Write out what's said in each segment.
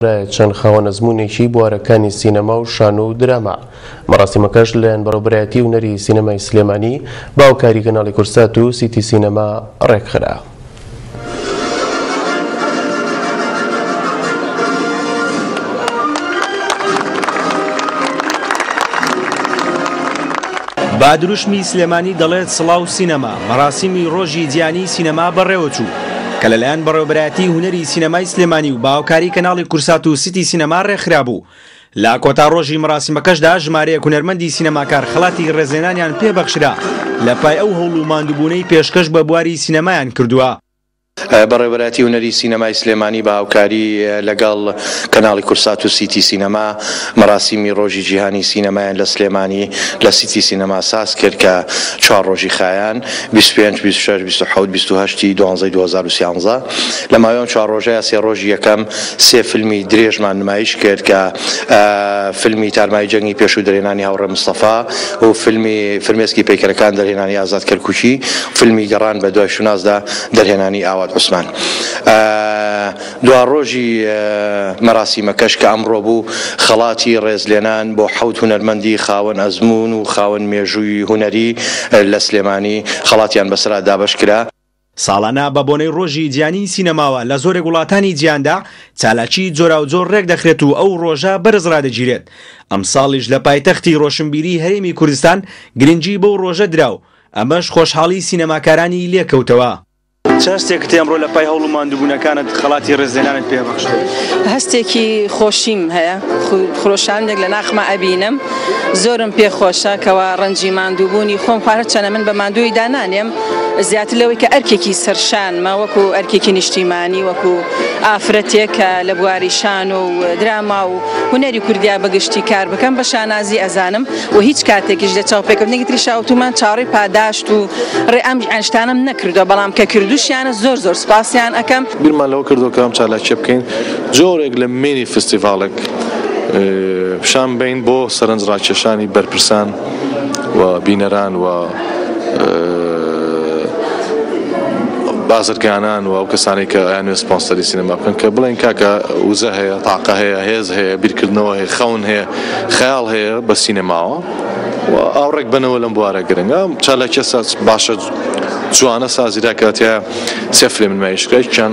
برایە چەند خاوەن ئەزموونێکی بوارەکانی سینەما و شانۆ و دراما. مەراسیمەکەش لەلایەن بەڕێو برایەتی هونەری سینەمای سلێمانی بە هاوکاری کەناڵی کوردسات و سیتی سینەما ڕێکخرا. با دروشمی سلێمانی دەڵێت سڵاو سینەما مەراسیمی ڕۆژی جیهانیی سینەما بەڕێوەچوو. کە لەلایەن بەڕێوەبەرایەتی هونەری سینەمای سلێمانی و باهاوکاری کەناڵی کورسات و سیتی سینەما ڕێکخرابوو، لە کۆتا ڕۆژی مەراسیمەکەشدا ژمارەیەک هونەرمەندی سینەماکار خەڵاتی ڕێزلێنانیان پێ بەخشرا لە پای ئەو هەوڵ و ماندوبونەی پێشکەش بە بواری سینەمایان کردوە. بەڕێوەبەرایەتی هونەری سینەمای سلێمانی بە هاوکاری لەگەڵ کەناڵی کورسات و سیتی سینەما مەراسیمی ڕۆژی جیهانی سینەمایان لە سلێمانی لە سیتی سینەما ساز کرد کە چوار ڕۆژی خایاند. بیست و پێنج، بیست و شەش، بیست و حەوت، بیست و هەشت ی دوانزەی دوو هەزار و سیانزە، لە ماوەی ئەم چوار ڕۆژە یا سێ ڕۆژی یەکەم سێ فیلمی درێژمان نمایش کرد کە فیلمی تارمایی جەنگی پێشوو دەرهێنانی هاوڕێ مستەفا و فیلمی فرمێسکی پەیکەرەکان دەرهێنانی ئازاد کەرکوکی و فیلمی گەڕان بە دوای شوناسدا دەرهێنانی ئاوات عوسمان. دواڕۆژی مەراسیمەکەش کە ئەمڕۆ بوو، خەڵاتی ڕێزلێنان بۆ حەوت هونەرمەندی خاوەن ئەزموون و خاوەن مێژووی هونەری لە سلێمانی، خەڵاتیان بەسەرا دابەش کرا. ساڵانە بە بۆنەی ڕۆژی جیهانیی سینەماوە لە زۆرێک وڵاتانی جیهاندا چالاکیی جۆراوجۆر ڕێک دەخرێت و ئەو ڕۆژە بەرز ڕادەگیرێت، ئەمساڵیش لە پایتەختی ڕۆشنبیریی هەرێمی کوردستان گرنگی بەو ڕۆژە درا و ئەمەش خۆشحاڵیی سینەماکارانی لێ کەوتەوە. چ هەستێکت ئەمڕۆ لە پای هەوڵ و ماندووبوونەکانت خەڵاتی ڕێزلێنانت پێ بەخشتووە؟ هەستێکی خۆشیم هەیە، خرۆشاندێک لە ناخما ئەبینم، زۆرم پێ خۆشە کەوا ڕەنجی ماندووبوونی خۆم خۆ هەرچەنە من بە ماندوویی دا نانێم، زیاتر لەوەی کە ئەرکێکی سەر شانمە وەکو ئەرکێکی نیشتیمانی، وەکو ئافرەتێک کە لە بواری شانۆ و دراما و هونەری کوردیا بە گشتی کار بکەم، بە شانازی ئەزانم. و هیچ کاتێکیش لە چاوپێکەوتنێکی تری شاوتومان چاوەڕێی پاداشت و ڕێ ئەم شتانەم نەکردوە بەڵام کە کردوشیانە زۆر زۆر سوپاسیان ئەکەم. بیرمان لەوە کردوە کە ئەم چالاکیە بکەین جۆرێک لە مینی فستیڤاڵێک پیشان بەین بۆ سەرنج ڕاکێشانی بەرپرسان و بینەران و بازرگانان و ئەو کەسانی کە ئەیانوێ سپۆنسەری سینەما بکەن کە بڵێن کاکە وزە هەیە تاقە هەیە هێز هەیە بیرکردنەوە هەیە خەون هەیە خەیاڵ هەیە بە سینەماوە و ئاوڕێک بنەوە لەم بوارە گرنگە چالاکیە ساز باشە جوانە سازی داکاتە سێ فلم نمایشکەیان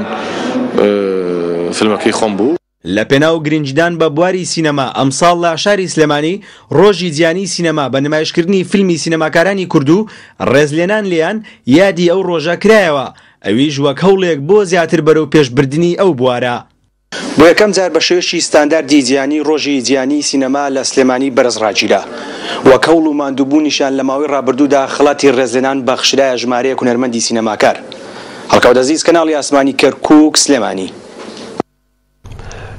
فلمەکەی خۆم بوو لە پێناو گرنگیدان بە بواری سینەما ئەمساڵ لە شاری سلێمانی ڕۆژی جیانی سینەما بە نمایشکردنی فیلمی سینەماکارانی کوردو ڕێزلێنان لێیان یادی ئەو ڕۆژە کرایەوە ئەویش وەک هەوڵێک بۆ زیاتر بەرەو پێش بردنی ئەو بوارە. بۆ یەکەم جار بە شێوەیەکی ستانداردی جیهانی ڕۆژی جیهانیی سینەما لە سلێمانی بەرز ڕاگیرا. وەک هەوڵ و ماندووبوونیشیان لە ماوەی ڕابردوودا خەڵاتی ڕێزلێنان بەخشرایە ژمارەیەک هونەرمەندی سینەماکار. هەڵکەوت ئەزیز، کەناڵی ئاسمانی کەرکووک، سلێمانی.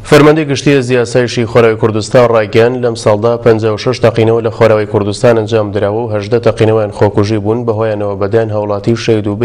فەرماندەی گشتی هێزی ئاسایشی خۆراوی کوردستان ڕایگەیاند، لەمساڵدا پەنجا و شەش تەقینەوە لە خۆراوی کوردستان ئەنجامدراوە و هەژدە تەقینەوەیان خۆکوژی بوون بەهۆیانەوە بەدەیان هاوڵاتی شەهید و